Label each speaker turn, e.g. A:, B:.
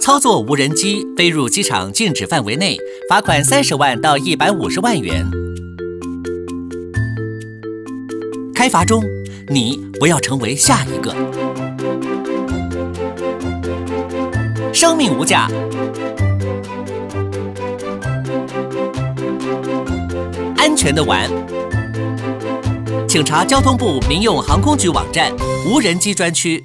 A: 操作无人机飞入机场禁止范围内罚款三十万到一百五十万元。开罚中你不要成为下一个。生命无价。安全的玩。请查交通部民用航空局网站无人机专区。